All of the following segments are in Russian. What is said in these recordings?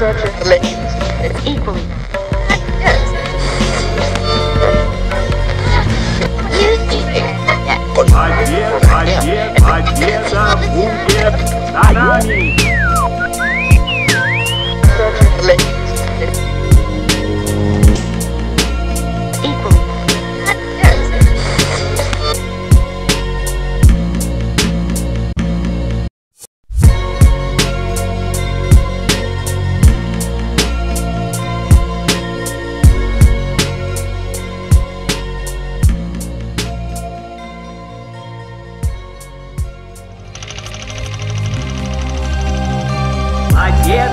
research and relations equally.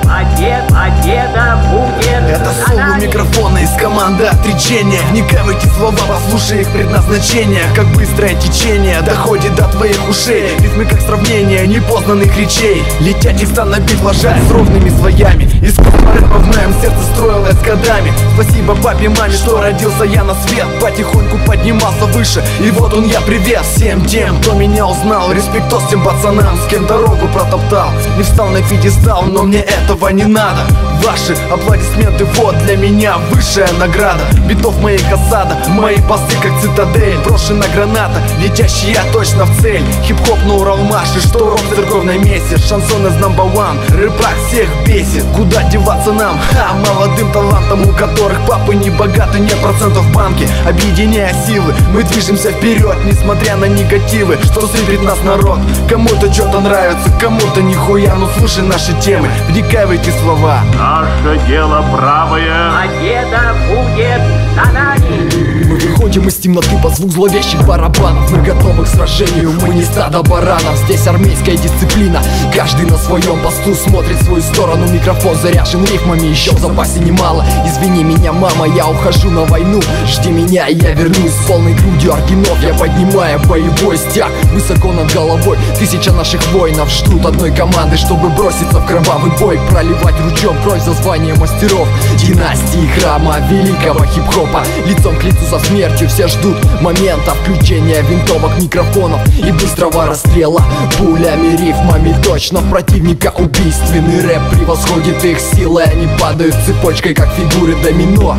Побед, побед, победа будет. Это соло микрофона из команды отречения. Вникай в эти слова, послушай их предназначение. Как быстрое течение доходит до твоих ушей. Ритмы как сравнение непознанных речей. Летят текста на бит ложась с ровными слоями. Искусство рэпа в моем сердце строилось годами. Спасибо папе, маме, что родился я на свет. Потихоньку поднимался выше, и вот он я привет Всем тем, кто меня узнал, респектос тем пацанам С кем дорогу протоптал, не встал на пьедестал Но мне этого не надо. Ваши аплодисменты, вот для меня высшая награда. Битов моих осада, мои посты как цитадель. Брошена граната, летящая точно в цель. Хип-хоп на Уралмаш и что рок в церковной мессе. Шансон из number one, рэпак всех бесит. Куда деваться нам, ха, молодым талантам У которых папы не богаты, нет процентов в банке. Объединяя силы, мы движемся вперед Несмотря на негативы, что сыпет нас народ? Кому-то что-то нравится, кому-то нихуя. Ну слушай наши темы, вникай в эти слова Наше дело правое! Победа будет за нами! Мы выходим из темноты под звук зловещих барабанов. Мы готовы к сражению, мы не стадо баранов. Здесь армейская дисциплина, каждый на своем посту Смотрит в свою сторону, микрофон заряжен рифмами Еще в запасе немало, извини меня, мама Я ухожу на войну, жди меня, я вернусь С полной грудью орденов, я поднимаю боевой стяг Высоко над головой, тысяча наших воинов Ждут одной команды, чтобы броситься в кровавый бой. Проливать ручьем кровь за звание мастеров. Династии храма великого хип-хопа Лицом к лицу со смертью все ждут момента Включения винтовок, микрофонов и быстрого расстрела. Пулями, рифмами точно противника убийственный рэп Превосходит их силой, они падают цепочкой, как фигуры домино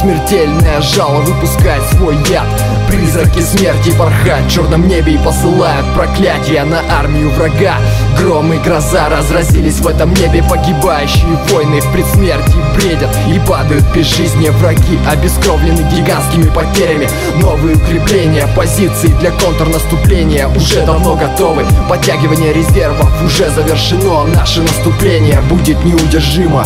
Смертельное жало выпускает свой яд. Призраки смерти порхают в черном небе и посылают проклятия на армию врага. Гром и гроза разразились в этом небе Погибающие войны в предсмертии бредят И падают без жизни враги Обескровлены гигантскими потерями. Новые укрепления, позиции для контрнаступления Уже давно готовы. Подтягивание резервов уже завершено Наше наступление будет неудержимо